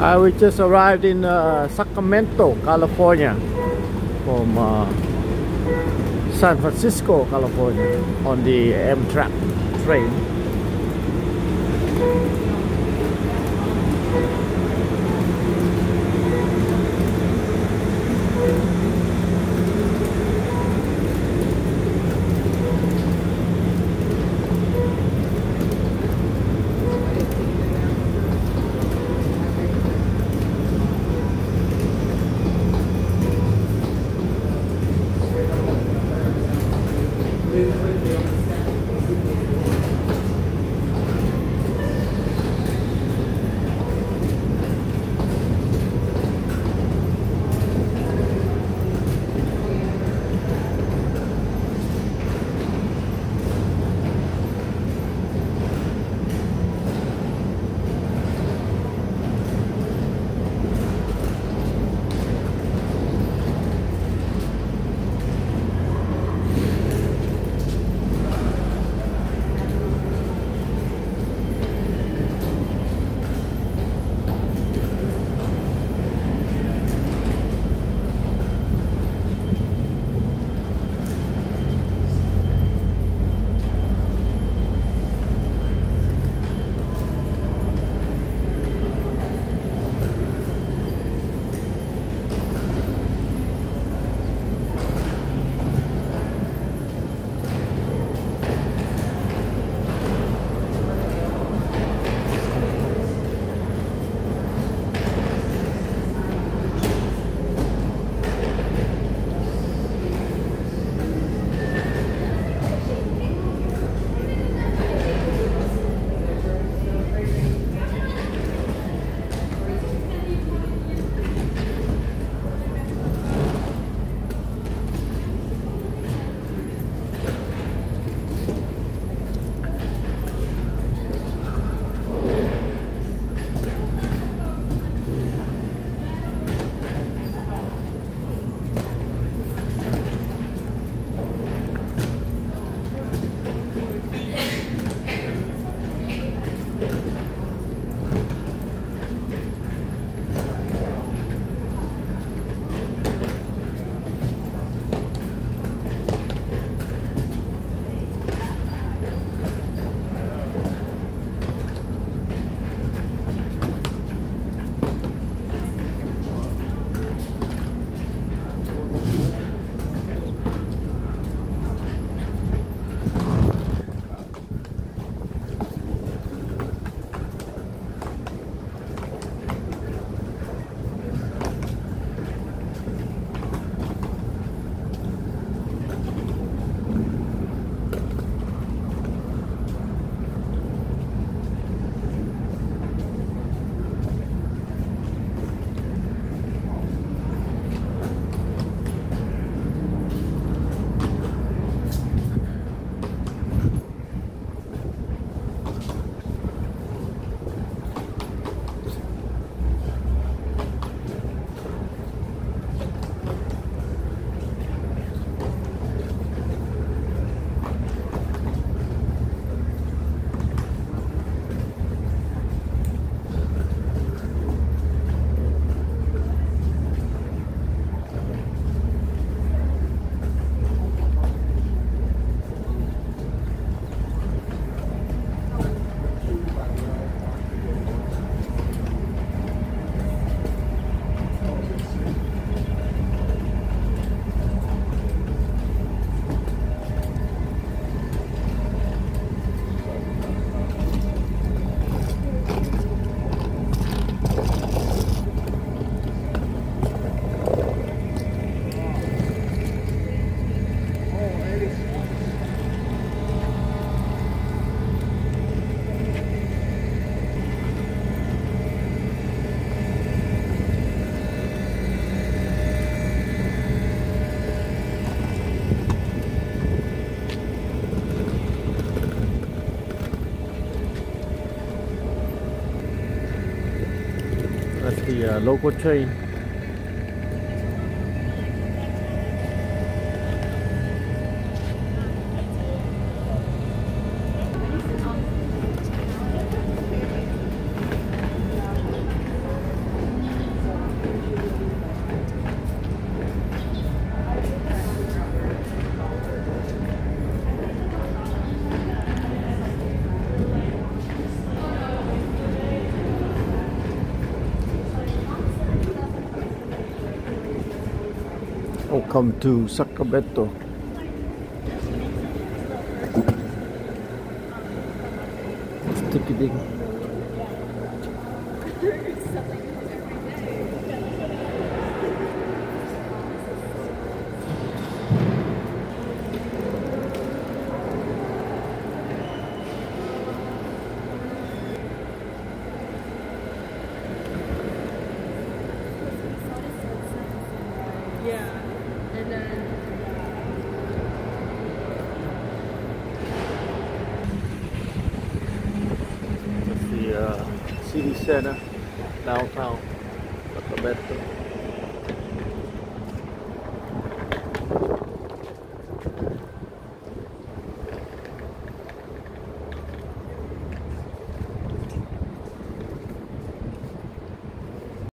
Uh, we just arrived in uh, Sacramento, California from uh, San Francisco, California on the Amtrak train. The local Welcome to Sacramento. Ticketing. The uh, city center, downtown Sacramento.